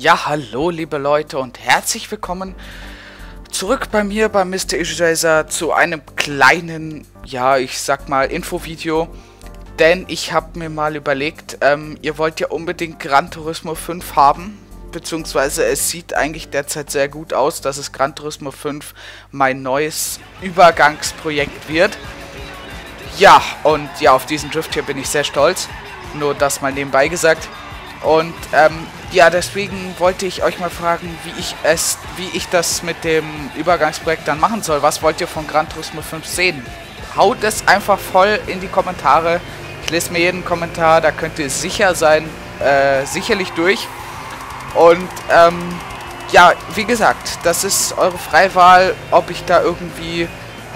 Ja, hallo liebe Leute und herzlich willkommen zurück bei mir bei Mr. Eraser zu einem kleinen, ja, ich sag mal, Infovideo. Denn ich habe mir mal überlegt, ähm, ihr wollt ja unbedingt Gran Turismo 5 haben. Beziehungsweise es sieht eigentlich derzeit sehr gut aus, dass es Gran Turismo 5 mein neues Übergangsprojekt wird. Ja, und ja, auf diesen Drift hier bin ich sehr stolz. Nur das mal nebenbei gesagt. Und ähm, ja, deswegen wollte ich euch mal fragen, wie ich es, wie ich das mit dem Übergangsprojekt dann machen soll. Was wollt ihr von Gran Turismo 5 sehen? Haut es einfach voll in die Kommentare. Ich lese mir jeden Kommentar, da könnt ihr sicher sein, äh, sicherlich durch. Und ähm, ja, wie gesagt, das ist eure Freiwahl, ob ich da irgendwie,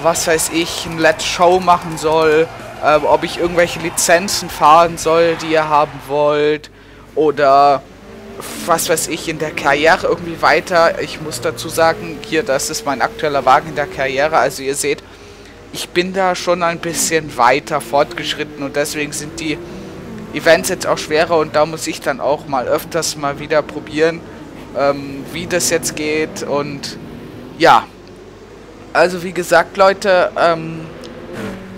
was weiß ich, ein Let's Show machen soll, äh, ob ich irgendwelche Lizenzen fahren soll, die ihr haben wollt, oder was weiß ich, in der Karriere irgendwie weiter. Ich muss dazu sagen, hier, das ist mein aktueller Wagen in der Karriere. Also ihr seht, ich bin da schon ein bisschen weiter fortgeschritten und deswegen sind die Events jetzt auch schwerer und da muss ich dann auch mal öfters mal wieder probieren, ähm, wie das jetzt geht und ja. Also wie gesagt, Leute, ähm,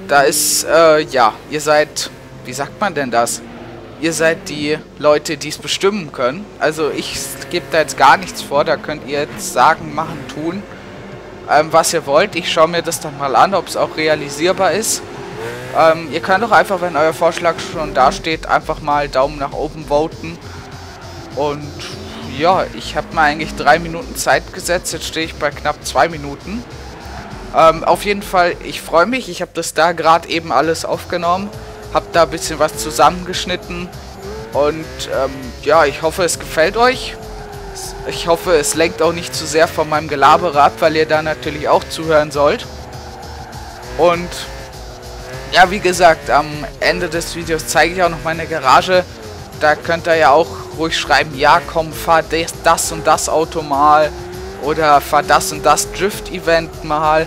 da ist, äh, ja, ihr seid, wie sagt man denn das? Ihr seid die Leute, die es bestimmen können. Also ich gebe da jetzt gar nichts vor, da könnt ihr jetzt sagen, machen, tun, ähm, was ihr wollt. Ich schaue mir das dann mal an, ob es auch realisierbar ist. Ähm, ihr könnt auch einfach, wenn euer Vorschlag schon da steht, einfach mal Daumen nach oben voten. Und ja, ich habe mir eigentlich drei Minuten Zeit gesetzt, jetzt stehe ich bei knapp zwei Minuten. Ähm, auf jeden Fall, ich freue mich, ich habe das da gerade eben alles aufgenommen. Hab da ein bisschen was zusammengeschnitten. Und ähm, ja, ich hoffe, es gefällt euch. Ich hoffe, es lenkt auch nicht zu sehr von meinem Gelabere ab, weil ihr da natürlich auch zuhören sollt. Und ja, wie gesagt, am Ende des Videos zeige ich auch noch meine Garage. Da könnt ihr ja auch ruhig schreiben, ja komm, fahr das und das Auto mal. Oder fahr das und das Drift-Event mal.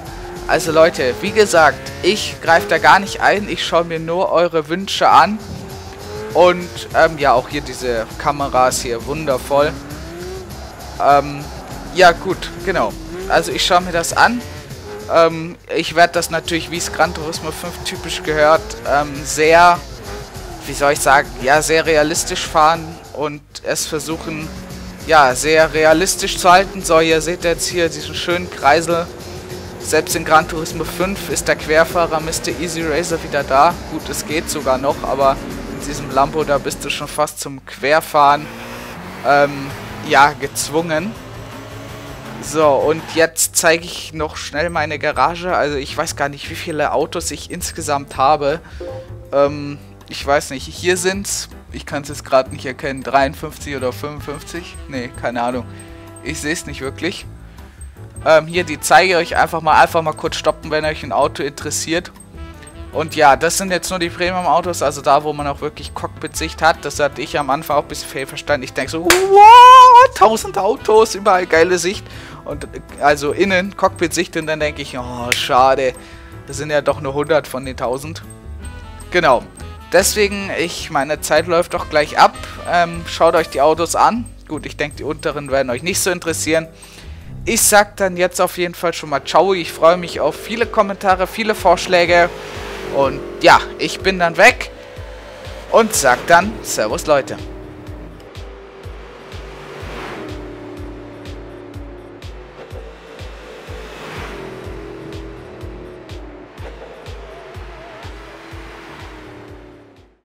Also Leute, wie gesagt, ich greife da gar nicht ein. Ich schaue mir nur eure Wünsche an. Und ähm, ja, auch hier diese Kameras hier, wundervoll. Ähm, ja gut, genau. Also ich schaue mir das an. Ähm, ich werde das natürlich, wie es Gran Turismo 5 typisch gehört, ähm, sehr, wie soll ich sagen, ja, sehr realistisch fahren und es versuchen, ja, sehr realistisch zu halten. So, ihr seht jetzt hier diesen schönen Kreisel selbst in Gran Turismo 5 ist der Querfahrer Mr. Easy Racer wieder da. Gut, es geht sogar noch, aber in diesem Lambo, da bist du schon fast zum Querfahren, ähm, ja, gezwungen. So, und jetzt zeige ich noch schnell meine Garage. Also ich weiß gar nicht, wie viele Autos ich insgesamt habe. Ähm, ich weiß nicht. Hier sind's, ich kann es jetzt gerade nicht erkennen, 53 oder 55? Nee, keine Ahnung. Ich sehe es nicht wirklich. Ähm, hier, die zeige ich euch einfach mal. Einfach mal kurz stoppen, wenn euch ein Auto interessiert. Und ja, das sind jetzt nur die Premium-Autos, also da, wo man auch wirklich Cockpit-Sicht hat. Das hatte ich am Anfang auch bis bisschen verstanden. Ich denke so, wow, 1000 Autos, überall geile Sicht. Und also innen Cockpit-Sicht und dann denke ich, oh, schade. Das sind ja doch nur 100 von den 1000. Genau. Deswegen, ich, meine Zeit läuft doch gleich ab. Ähm, schaut euch die Autos an. Gut, ich denke, die unteren werden euch nicht so interessieren. Ich sag dann jetzt auf jeden Fall schon mal Ciao. Ich freue mich auf viele Kommentare, viele Vorschläge. Und ja, ich bin dann weg. Und sag dann Servus Leute.